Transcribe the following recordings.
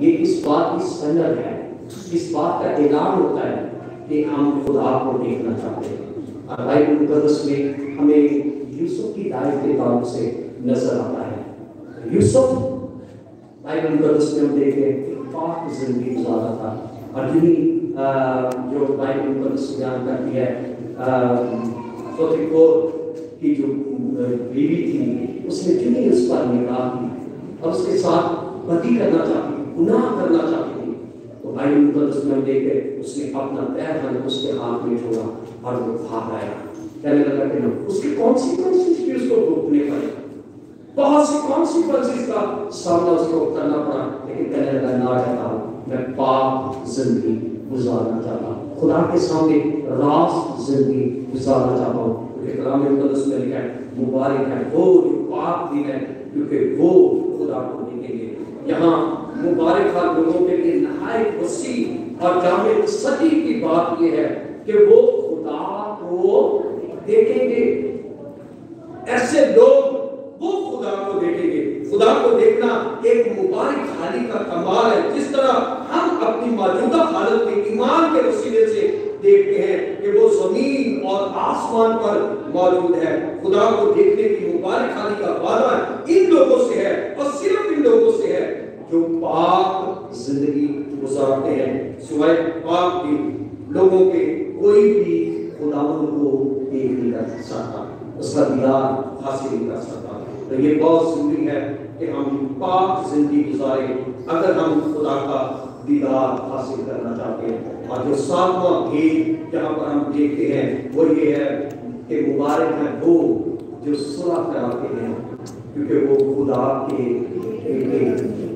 ये इस बात की स्टैंडर्ड है, इस बात का ऐलान होता है कि हम खुदा को देखना चाहते हैं। और बाइबल मुकदस में हमें यूसुफ की लाइफ के ताल्लुक से नज़र आता है। यूसुफ बाइबल मुकदस में हम देखते हैं कि पाक ज़िंदगी गुजारा था। और जिन्हीं जो बाइबल मुकदस बयान करती है फोतिकोर की जो बीवी थी, उसने जिन्हीं उस पर निकाह की और उसके साथ पति करना चाहती गुनाह करना चाहती थी तो बाइबल मुकदस में देखे उसने अपना पैर हम उसके हाथ में छोड़ा और वो भाग आया। कहने लगा कि उसकी कॉन्सिक्वेंसेस भी उसको भुगतने पड़े? बहुत सी कॉन्सिक्वेंसेस का सामना उसको करना पड़ा, लेकिन कहने लगा, ना चाहता मैं पाप, ज़िंदगी गुजारना चाहता हूँ। खुदा के सामने रास, ज़िंदगी गुजारना चाहता हूँ। क्योंकि कलाम मुकद्दस में लिखा है, मुबारक है, वो जो पाप दिन है, क्योंकि वो खुदा को देखेंगे यहाँ मुबारक लोगों के लिए नहायत वसी और जामे सदी की बात यह है कि वो खुदा को देखेंगे। ऐसे लोग वो खुदा को देखेंगे। खुदा को देखना एक मुबारक हाली का कमाल है। जिस तरह हम अपनी मौजूदा हालत में ईमान के वसीले से देखते हैं कि वो ज़मीन और आसमान पर मौजूद है। खुदा को देखने की मुबारक हाली का वादा इन लोगों से है और सिर्फ़ इन लोगों से है जो पाक ज़िंदगी गुजारते हैं। सिवाय पाक के लोगों के कोई भी खुदावन को देख नहीं कर सकता। उसका दीदार हासिल नहीं कर सकता। तो ये बहुत ज़रूरी है कि हम पाक ज़िंदगी गुजारे। अगर हम खुदा का दीदार हासिल करना चाहते हैं और जो सातवां भेद जहाँ पर हम देखते हैं, वो ये है कि मुबारक है वो जो सुलह कराते हैं, क्योंकि वो खुदा के बेटे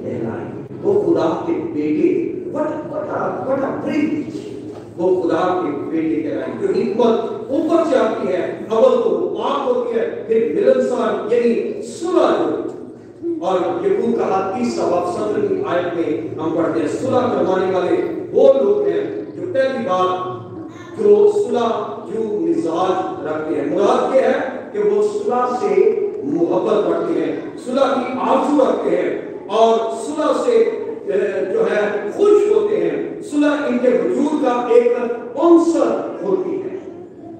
कहलाए। वो खुदा के बेटे वो खुदा के बेटे कहलाए। जो हिकमत ऊपर से आती है अवल तो पाक होती है, फिर मिलनसार, यानी सुलह जो। और यकूब का तीस सबक सत्रहवीं आयत में हम पढ़ते हैं, सुलह करवाने वाले वो लोग हैं जो पहली बात जो सुलह जो मिजाज रखते हैं। मुराद क्या है कि वो सुलह से मोहब्बत रखते हैं सुलह की आरज़ू रखते हैं और सुलह से जो है, खुश होते हैं। सुलह इनके वजूद का एक अंसर होती है।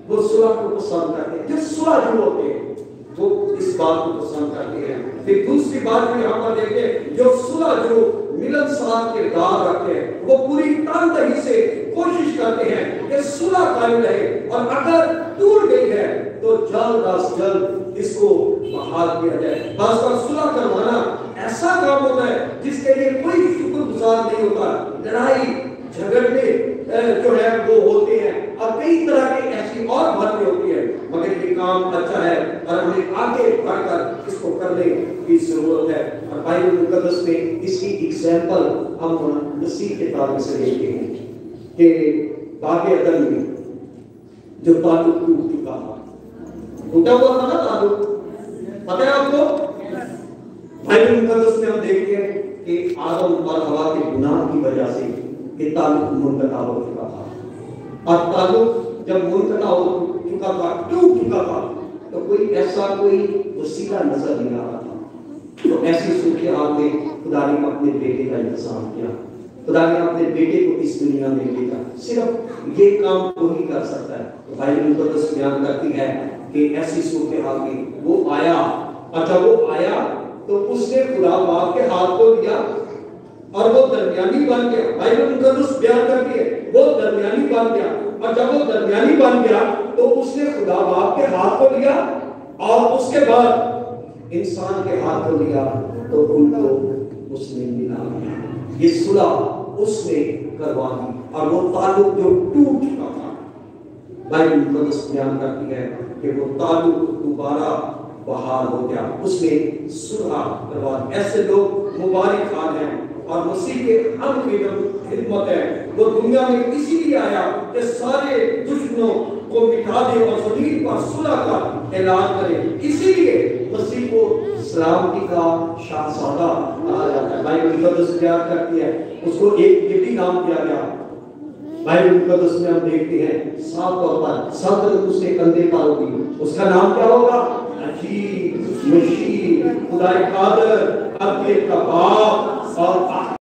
वो सुलह को पसंद करते हैं। जो सुलह जो होते हैं, वो इस बात को पसंद करते हैं। फिर दूसरी बात भी हम देखें, जो सुलह, जो मिलनसार किरदार रखते हैं, वो पूरी तनदही से कोशिश करते हैं कि सुलह कायम रहे। और अगर टूट गई है तो जल्द अज जल्द इसको बहाल किया जाए। बस का सुलह करवाना ऐसा काम होता है जिसके लिए कोई शुक्रगुजार नहीं होता। लड़ाई, झगड़ने जो है, वो होते हैं। और कई तरह की ऐसी और बातें होती है। मगर ये काम अच्छा है, और हमें आगे बढ़कर इसको करने की ज़रूरत है। और बाइबल मुकद्दस में इसकी एग्जांपल हम मसीह के ताल्लुक से देखते हैं कि बागे अदन में जो ताल्लुक टूट चुका था। टूटा हुआ था ना ताल्लुक? पता है आपको? बाइबल मुकद्दस में हम देखते हैं कि आदम और हवा के गुनाह की वजह से ये ताल्लुक मुनकता हो चुका था। और ताल्लुक जब मुनकता हो चुका था, टूट चुका था तो कोई ऐसा कोई वसीला नज़र नहीं आ रहा। तो ऐसी हाल में खुदा ने अपने बेटे का इंतज़ाम किया। खुदा ने अपने बेटे को इस दुनिया में भेजा सिर्फ़ ये काम वो ही कर सकता है। तो भाई मुकद्दस बयान करती है कि ऐसी हाल में वो आया। जब वो आया तो उसने खुदा बाप के हाथ को लिया और वो दरमियानी बन गया। बाइबल मुकद्दस बयान करती है, वो दरमियानी बन गया। और जब वो दरमियानी बन गया तो उसने खुदा बाप के हाथ को लिया और उसके बाद इंसान के हाथ को लिया तो उनको उसने मिला। ये सुलह उसने करवा दी और वो ताल्लुक जो टूट चुका था बाइबल मुकद्दस बयान करती है कि वो ताल्लुक दोबारा बहाल हो गया। उसमें सुलह करवा ऐसे लोग मुबारक खान हैं और मसीह के हम की खिदमत है, वो दुनिया में इसीलिए आया कि सारे दुश्मनों को मिटा दे और ज़मीन पर सुलह का ऐलान करे। इसीलिए मसीह को सलामती का शाहजादा कहा जाता है। बाइबल मुकद्दस बयान करती है। उसको एक भी नाम दिया गया। बाइबल मुकद्दस में हम देखते हैं, साफ़ तौर पर सल्तनत उसके कंधे पर होगी। उसका नाम क्या होगा? अजीब खुदाई कादर अब्दुल कबाब और